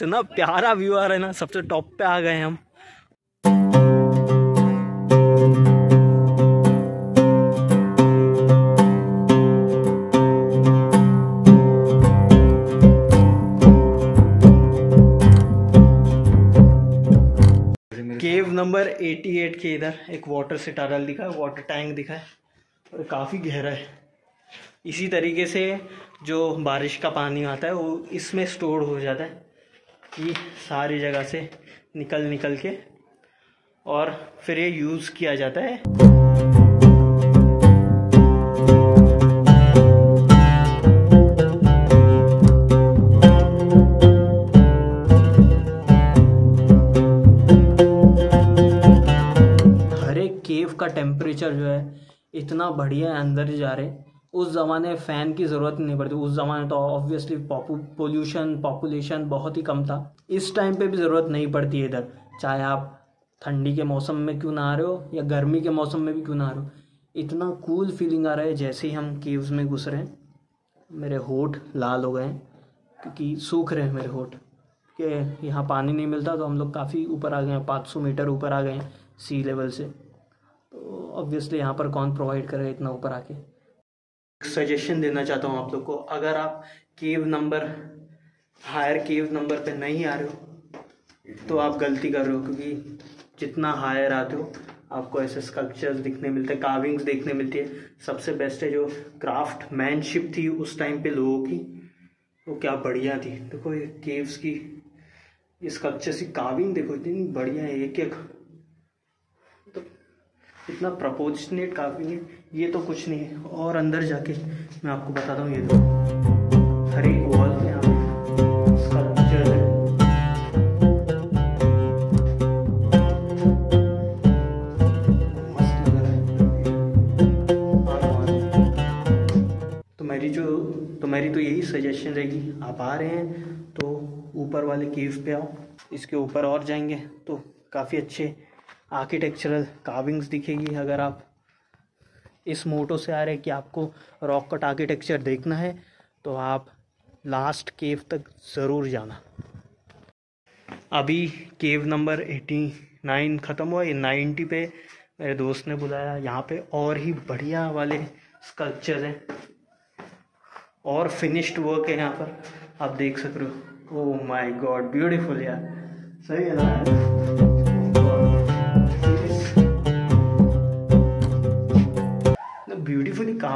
इतना प्यारा व्यू आ रहा है ना, सबसे टॉप पे आ गए हम। केव नंबर 88 के इधर एक वाटर सिटारल दिखा है वाटर टैंक दिखा है, और काफ़ी गहरा है। इसी तरीके से जो बारिश का पानी आता है, वो इसमें स्टोर हो जाता है। कि सारी जगह से निकल निकल के और फिर ये यूज़ किया जाता है। हर एक केव का टेम्परेचर जो है इतना बढ़िया अंदर जा रहे उस ज़माने फ़ैन की ज़रूरत नहीं पड़ती। उस ज़माने तो ऑब्वियसली पोल्यूशन पॉपुलेशन बहुत ही कम था। इस टाइम पे भी ज़रूरत नहीं पड़ती है इधर। चाहे आप ठंडी के मौसम में क्यों ना आ रहे हो या गर्मी के मौसम में भी क्यों ना आ रहे हो। इतना कूल फीलिंग आ रहा है जैसे ही हम केव्स में घुस रहे हैं। मेरे होठ लाल हो गए हैं, क्योंकि सूख रहे हैं मेरे होठ। कि यहाँ पानी नहीं मिलता तो हम लोग काफ़ी ऊपर आ गए हैं, पाँच सौ मीटर ऊपर आ गए हैं सी लेवल से। तो ऑब्वियसली यहाँ पर कौन प्रोवाइड करे इतना ऊपर आके? सजेशन देना चाहता हूँ आप लोग को। अगर आप cave number higher cave number पे नहीं आ रहे हो तो आप गलती कर रहे हो क्योंकि जितना हायर आते हो, आपको ऐसे स्कल्पचर्स दिखने मिलते हैं कार्विंग्स देखने मिलती है। सबसे बेस्ट है जो क्राफ्ट मैनशिप थी उस टाइम पे लोगों की, वो क्या बढ़िया थी। देखो ये केव्स की स्कल्पचर्स की कार्विंग देखो, इतनी बढ़िया है एक एक इतना प्रपोर्शनेट काफ़ी है ये तो कुछ नहीं है। और अंदर जाके मैं आपको बताता हूँ ये देखो। हर एक वॉल पे। यहाँ स्कल्पचर मस्त लग रहा आलो, आलो। तो मेरी जो तो मेरी तो यही सजेशन रहेगी आप आ रहे हैं तो ऊपर वाले केव पे आओ। इसके ऊपर और जाएँगे तो काफ़ी अच्छे आर्किटेक्चरल कार्विंग्स दिखेगी अगर आप इस मोटो से आ रहे कि आपको रॉक कट आर्किटेक्चर देखना है तो आप लास्ट केव तक ज़रूर जाना। अभी केव नंबर एटी नाइन ख़त्म हुआ, ये नाइन्टी पे मेरे दोस्त ने बुलाया। यहाँ पे और ही बढ़िया वाले स्कल्पचर हैं। और फिनिश्ड वर्क है यहाँ पर। आप देख सक रहे हो। ओह माय गॉड ब्यूटीफुल यार। सही है ना?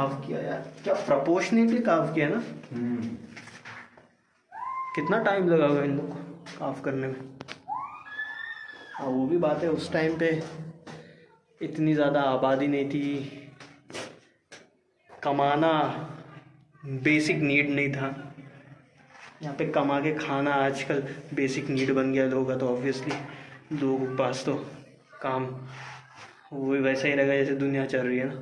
काव किया यार। क्या प्रपोर्शनेटली काव किया ना? कितना टाइम लगा होगा इन लोग को काव करने में? हाँ वो भी बात है उस टाइम पे इतनी ज़्यादा आबादी नहीं थी। कमाना बेसिक नीड नहीं था। यहाँ पे कमा के खाना आजकल बेसिक नीड बन गया लोगों का तो ऑब्वियसली लोगों के पास तो काम वो भी वैसा ही रहेगा जैसे दुनिया चल रही है ना।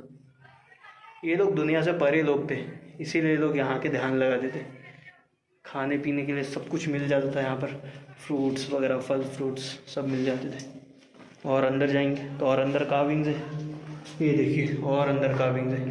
ये लोग दुनिया से परे लोग थे, इसीलिए लोग यहाँ के ध्यान लगाते थे खाने पीने के लिए सब कुछ मिल जाता था यहाँ पर। फ्रूट्स वगैरह, फल फ्रूट्स सब मिल जाते थे। और अंदर जाएँगे तो और अंदर काविंग्स है। ये देखिए, और अंदर काविंग्स है।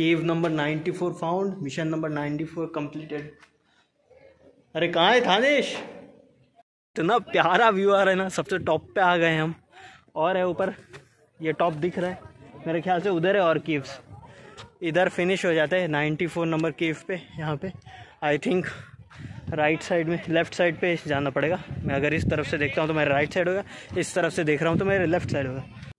Cave number 94 found, mission number 94 completed. अरे कहाँ है थानेश? इतना प्यारा व्यू आ रहा है ना, सबसे टॉप पे आ गए हम। और है ऊपर, ये टॉप दिख रहा है। मेरे ख्याल से उधर है और केव्स इधर फिनिश हो जाता है 94 नंबर केव पे, यहाँ पे। आई थिंक राइट साइड में लेफ़्ट साइड पे जाना पड़ेगा। मैं अगर इस तरफ़ से देखता हूँ तो मेरा राइट साइड होगा, इस तरफ़ से देख रहा हूँ तो मेरा लेफ़्ट साइड होगा।